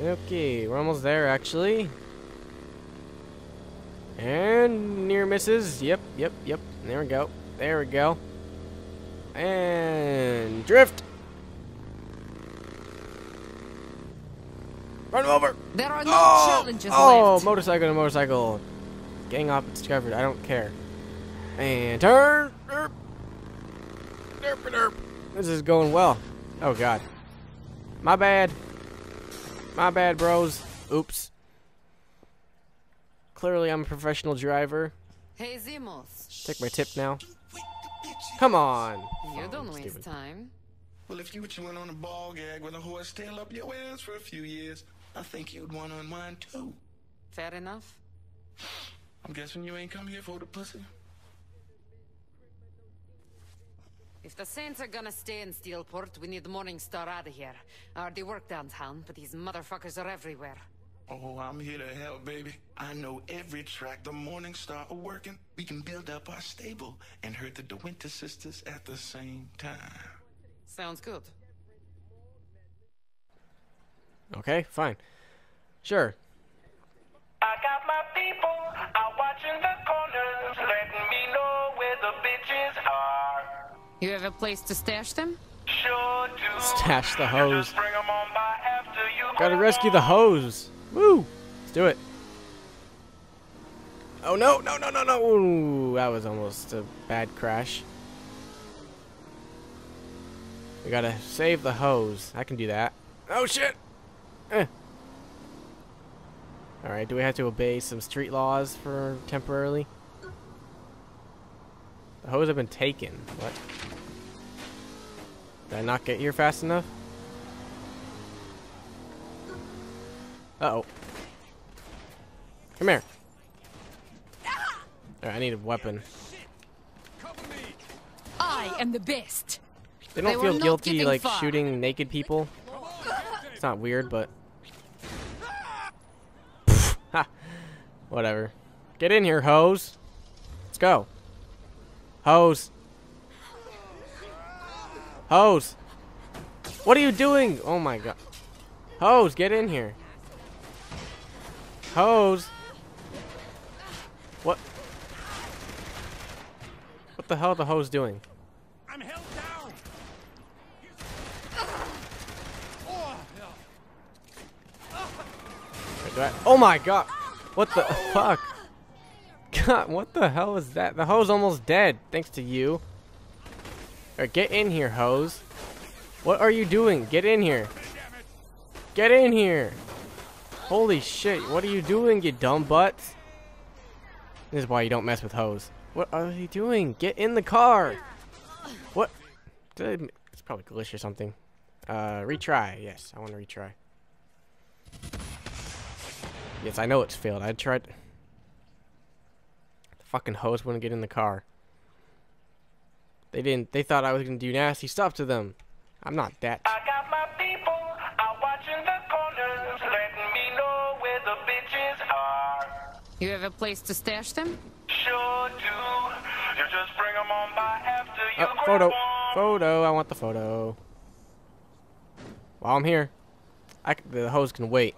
Okay, we're almost there actually. And near misses. Yep, yep, yep. There we go. There we go. And drift. Run him over. There are no Oh, challenges oh left. motorcycle to motorcycle. Gang up discovered. I don't care. And turn. Derp. Derp, derp. This is going well. Oh god. My bad. My bad, bros. Oops. Clearly, I'm a professional driver. Hey, Zimos. Take my tip now. Come on. You Oh, don't waste time. Well, if you went on a ball gag with a horse tail up your ass for a few years, I think you'd want to unwind too. Fair enough. I'm guessing you ain't come here for the pussy. If the Saints are gonna stay in Steelport, we need the Morningstar out of here. I already work downtown, but these motherfuckers are everywhere. Oh, I'm here to help, baby. I know every track the Morningstar are working. We can build up our stable and hurt the DeWinter sisters at the same time. Sounds good. Okay, fine. Sure. A place to stash them? Sure do. Stash the hose. just bring 'em on by after you Gotta go rescue the hose. Woo! Let's do it. Oh no, no, no, no, no! Ooh, that was almost a bad crash. We gotta save the hose. I can do that. Oh shit! Eh. Alright, do we have to obey some street laws for temporarily? The hose have been taken. What? Did I not get here fast enough? Uh-oh. Come here. Alright, I need a weapon. I am the best. They don't They feel guilty like far. shooting naked people. It's not weird, but ha. Whatever. Get in here, hose. Let's go. Hose. Hose. What are you doing? Oh my god. Hose, get in here. Hose. What? What the hell are the hose doing? I'm held down. Wait, Oh my god! What the fuck? God, what the hell is that? The hose almost dead, thanks to you. Alright, get in here, hose. What are you doing? Get in here. Get in here. Holy shit, what are you doing, you dumb butts? This is why you don't mess with hose. What are you doing? Get in the car. What? It's probably glitch or something. Uh, retry. Yes, I want to retry. Yes, I know it's failed. I tried. The fucking hose wouldn't get in the car. They didn't. They thought I was gonna do nasty stuff to them. I'm not that. I got my people out watching the corners, letting me know where the bitches are. You have a place to stash them? Sure do. You just bring 'em on by after you Oh, grab photo. 'em. Photo. I want the photo. While I'm here, I c the hose can wait.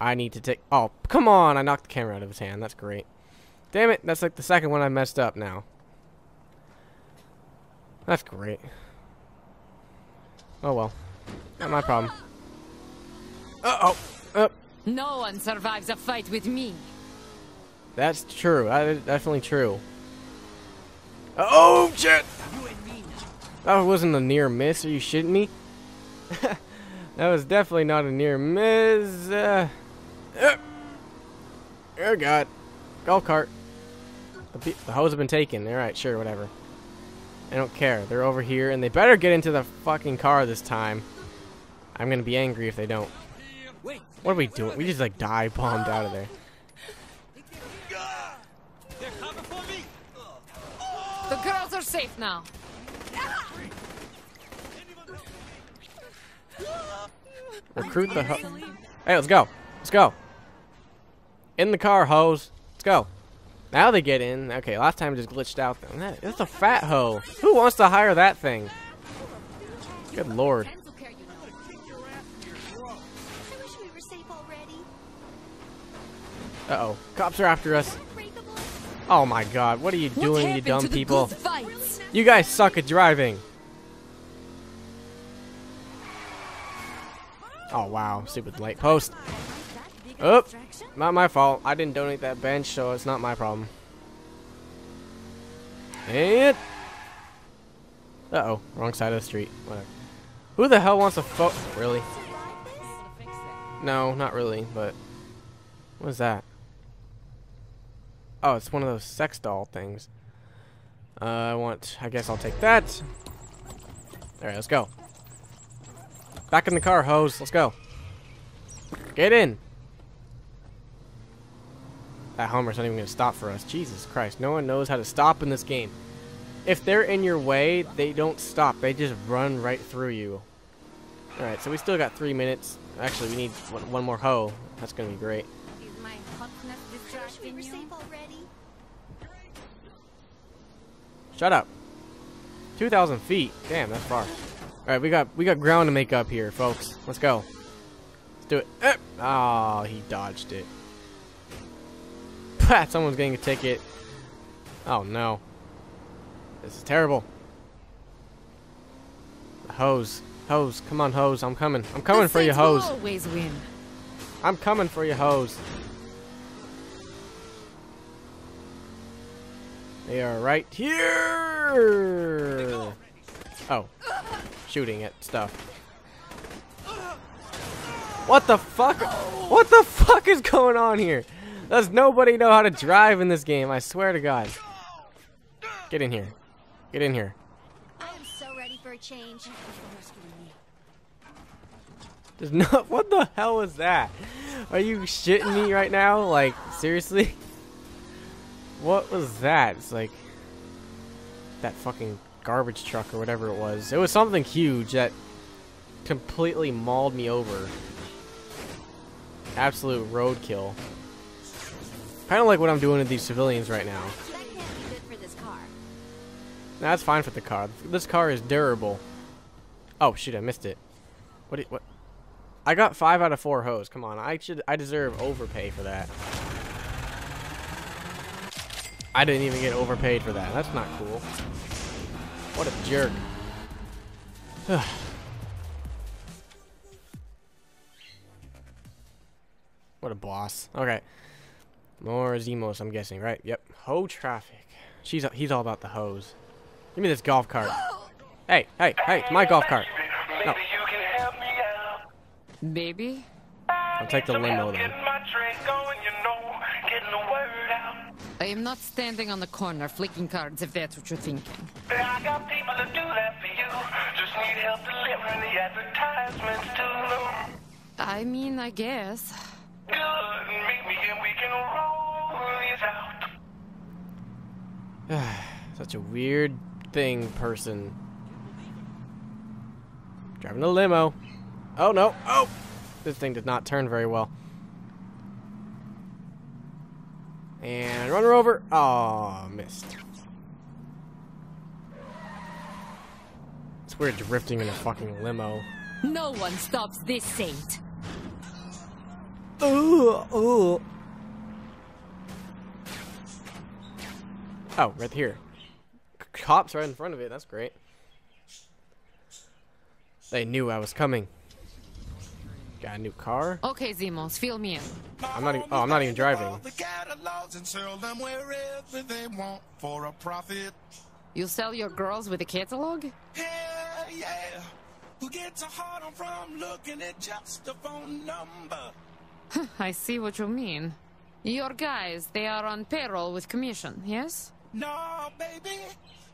I need to take. Oh, come on! I knocked the camera out of his hand. That's great. Damn it! That's like the second one I messed up now. That's great. Oh well. Not my problem. Uh oh. Uh, No one survives a fight with me. that's true. That is definitely true. Oh shit! That wasn't a near miss. Are you shitting me? that was definitely not a near miss. Uh, uh, oh god. Golf cart. The, the hose have been taken. Alright, sure, whatever. I don't care. They're over here, and they better get into the fucking car this time. I'm gonna be angry if they don't. What are we doing? We just like die bombed out of there. They're coming for me. The girls are safe now. Recruit the ho- Hey, let's go. Let's go. In the car, hose. Let's go. Now they get in. Okay, last time it just glitched out. That, that's a fat hoe. Who wants to hire that thing? Good lord. Uh-oh. Cops are after us. Oh my god, what are you doing, you dumb people? You guys suck at driving. Oh wow, stupid light post. Oh, not my fault. I didn't donate that bench, so it's not my problem. And uh-oh, wrong side of the street. Whatever. Who the hell wants a fo- Really? No, not really, but... What is that? Oh, it's one of those sex doll things. Uh, I want... I guess I'll take that. Alright, let's go. Back in the car, hose. Let's go. Get in. That Homer's not even going to stop for us. Jesus Christ. No one knows how to stop in this game. If they're in your way, they don't stop. They just run right through you. Alright, so we still got three minutes. Actually, we need one, one more hoe. That's going to be great. Is my hotness distracting you? Shut up. 2,000 feet. Damn, that's far. Alright, we got we got ground to make up here, folks. Let's go. Let's do it. Eh. Oh, he dodged it. Someone's getting a ticket. Oh no. This is terrible. Hose. Hose. Come on, hose. I'm coming. I'm coming The for you, hose. always win. I'm coming for you, hose. They are right here. Oh, shooting at stuff. What the fuck? What the fuck is going on here? Does nobody know how to drive in this game? I swear to God. Get in here. Get in here. I am so ready for a change. There's no. What the hell was that? Are you shitting me right now? Like seriously? What was that? It's like that fucking garbage truck or whatever it was. It was something huge that completely mauled me over. Absolute roadkill. Kind of like what I'm doing to these civilians right now. That can't be good for this car. Nah, That's fine for the car. This car is durable. Oh shoot, I missed it. What? What? I got five out of four hose. Come on, I should. I deserve overpay for that. I didn't even get overpaid for that. That's not cool. What a jerk. what a boss. Okay. More Zimos, I'm guessing, right? Yep. Ho traffic. She's he's all about the hose. Give me this golf cart. Hey, hey, hey, it's my golf cart. No. Maybe you can help me out. Baby? I'll take the limo help then. Getting my trade going, you know, getting the word out. I am not standing on the corner flicking cards if that's what you're thinking. I got people to do that for you. Just need help delivering the advertisements to them. I mean, I guess. Good, meet me and we can roll Such a weird thing, person. Driving a limo. Oh no! Oh, this thing did not turn very well. And run her over. Oh, missed. It's weird drifting in a fucking limo. No one stops this saint. Ooh, ooh. Oh, right here. Cops right in front of it. That's great. They knew I was coming. Got a new car. Okay, Zimos, feel me in. I'm not. Even, oh, I'm not even driving. The catalogs and sell them wherever they want for a profit. You sell your girls with a catalog? Hell yeah. Who gets a hard on from looking at just a phone number? I see what you mean. Your guys, they are on payroll with commission, yes? No, baby.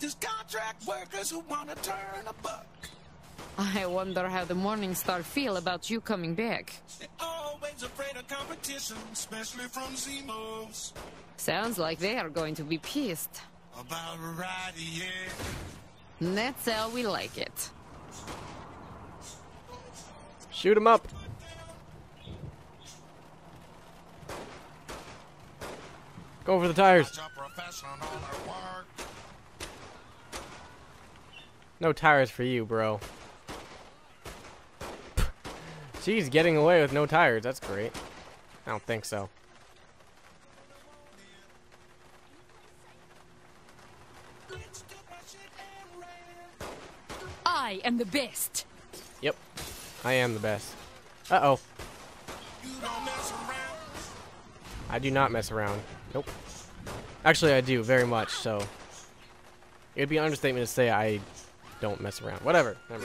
Just contract workers who want to turn a buck. I wonder how the Morningstar feel about you coming back. They're always afraid of competition, especially from Zimos. Sounds like they are going to be pissed. About right, yeah. That's how we like it. Shoot him up. Go for the tires. No tires for you, bro. She's getting away with no tires. That's great. I don't think so. I am the best. Yep. I am the best. Uh-oh. I do not mess around. Nope. Actually, I do, very much, so... It'd be an understatement to say I don't mess around. Whatever. Never.